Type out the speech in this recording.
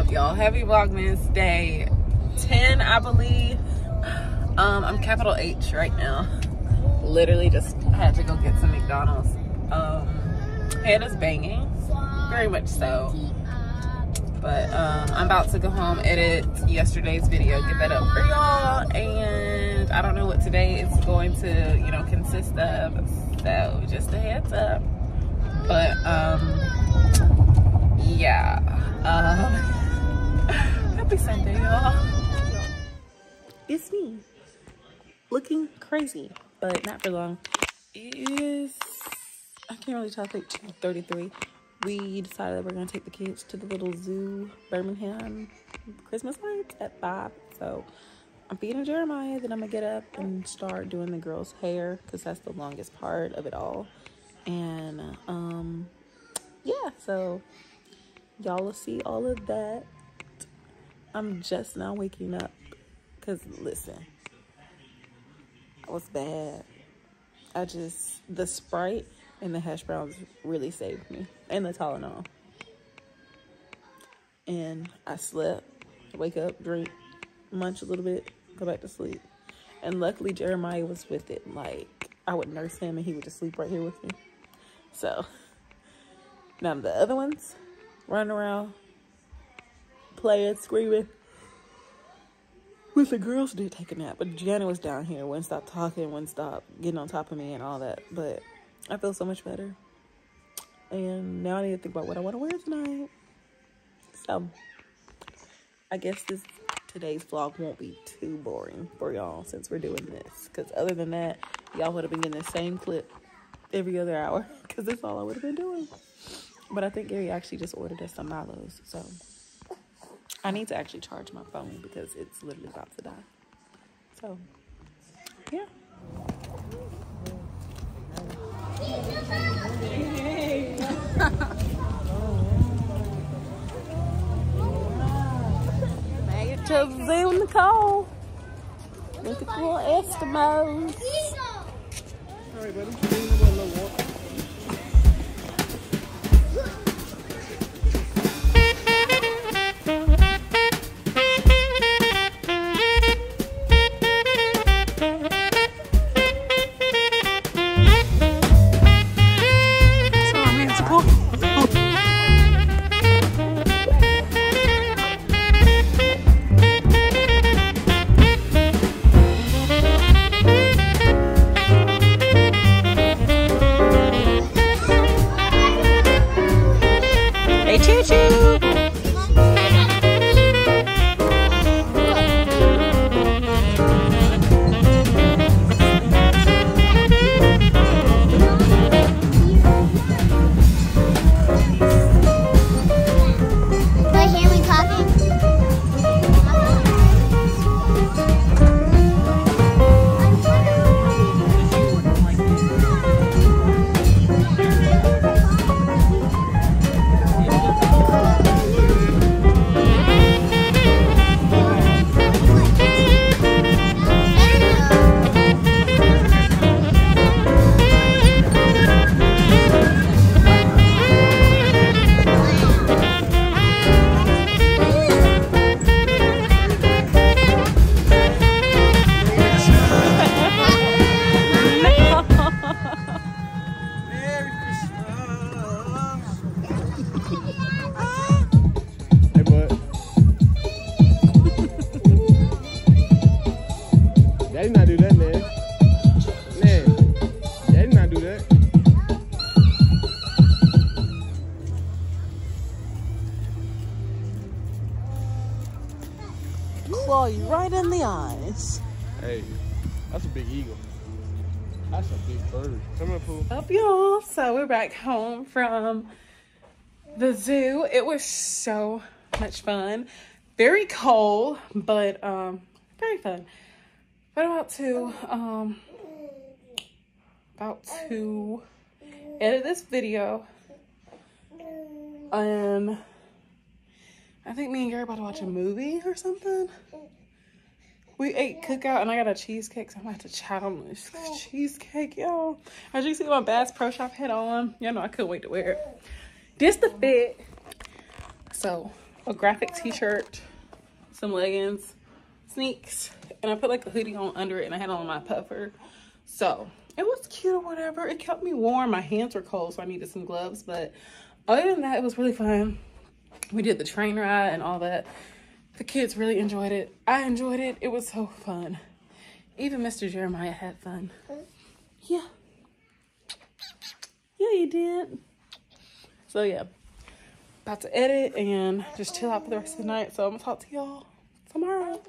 Hope y'all happy Vlogmas Day 10, I believe. Um, I'm capital H right now. Literally just had to go get some McDonald's. Um, is banging, very much so. But um, I'm about to go home, edit yesterday's video, get that up for y'all. And I don't know what today is going to, you know, consist of. So just a heads up. But um, yeah. Um, happy Sunday, y'all. It's me, looking crazy, but not for long. It is, I can't really tell, I think 2.33 we decided that we're gonna take the kids to the little zoo birmingham christmas lights at five. So i'm feeding jeremiah then i'm gonna get up and start doing the girls hair because that's the longest part of it all. And um yeah so y'all will see all of that i'm just now waking up because listen i was bad i just the sprite and the hash browns really saved me and the Tylenol. And I slept, wake up, drink, munch a little bit, go back to sleep. And luckily Jeremiah was with it. Like I would nurse him and he would just sleep right here with me. So now the other ones running around, playing, screaming. With the girls did take a nap, but Janet was down here, wouldn't stop talking, wouldn't stop getting on top of me and all that. But I feel so much better. And now I need to think about what I want to wear tonight. So, I guess this today's vlog won't be too boring for y'all since we're doing this. Because other than that, y'all would have been getting the same clip every other hour. Because that's all I would have been doing. But I think Gary actually just ordered us some Milos. So, I need to actually charge my phone because it's literally about to die. So, yeah. Made it to the zoo, Nicole. At the little Eskimos. All right, buddy. Hey, bud. Daddy not do that, man. Man, Daddy not do that. Claw you right in the eyes. Hey, that's a big eagle. That's a big bird. Come here, Pooh. Up y'all. So we're back home from the zoo. It was so much fun. Very cold, but um very fun. But about to um about to edit this video. And I think me and Gary about to watch a movie or something. We ate cookout and I got a cheesecake, so I'm about to chat on this cheesecake, y'all. As you see my Bass Pro Shop hat on, y'all know I couldn't wait to wear it. This the fit. So a graphic t-shirt, some leggings, sneaks, and I put like a hoodie on under it and I had on my puffer. So it was cute or whatever. It kept me warm. My hands were cold, so I needed some gloves. But other than that, it was really fun. We did the train ride and all that. The kids really enjoyed it. I enjoyed it. It was so fun. Even Mr. Jeremiah had fun. Yeah. Yeah, he did. So yeah. About to edit and just chill out for the rest of the night. So I'm gonna talk to y'all tomorrow.